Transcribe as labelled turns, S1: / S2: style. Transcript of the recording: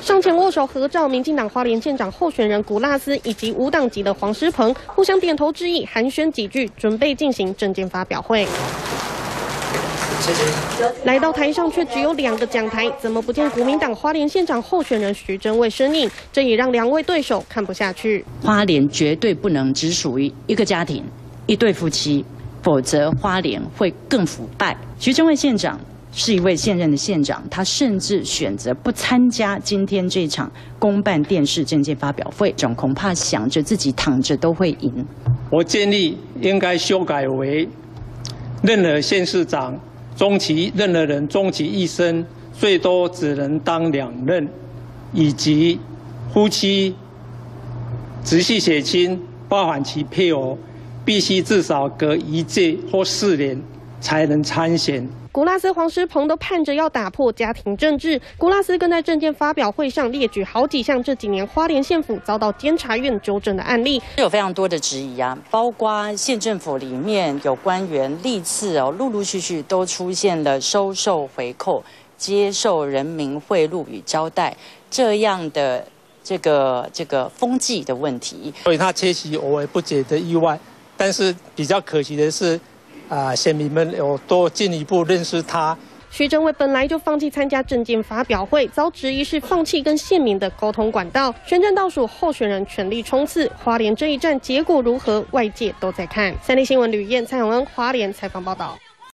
S1: 上前握手合照，民进党花莲县长候选人古拉斯以及无党籍的黄诗鹏互相点头致意，寒暄几句，准备进行政见发表会。来到台上却只有两个讲台，怎么不见国民党花莲县长候选人徐祯卫身影？这也让两位对手看不下去。
S2: 花莲绝对不能只属于一个家庭、一对夫妻，否则花莲会更腐败。徐祯卫县长是一位现任的县长，他甚至选择不参加今天这场公办电视政见发表会，总恐怕想着自己躺着都会赢。
S3: 我建议应该修改为任何县市长。终其任何人终其一生最多只能当两任，以及夫妻直系血亲包含其配偶，必须至少隔一届或四年才能参选。
S1: 古拉斯、黄诗鹏都盼着要打破家庭政治。古拉斯更在证件发表会上列举好几项这几年花莲县府遭到监察院纠正的案例，
S2: 有非常多的质疑啊，包括县政府里面有官员历次哦，陆陆续续都出现了收受回扣、接受人民贿赂与交代这样的这个这个风纪的问题，
S3: 所以他缺席我也不觉得意外，但是比较可惜的是。啊，县民们有多进一步认识他。
S1: 徐正伟本来就放弃参加政见发表会，遭质疑是放弃跟县民的沟通管道。宣战倒数，候选人全力冲刺，花莲这一战结果如何？外界都在看。三立新闻吕燕、蔡永恩，花莲采访报道。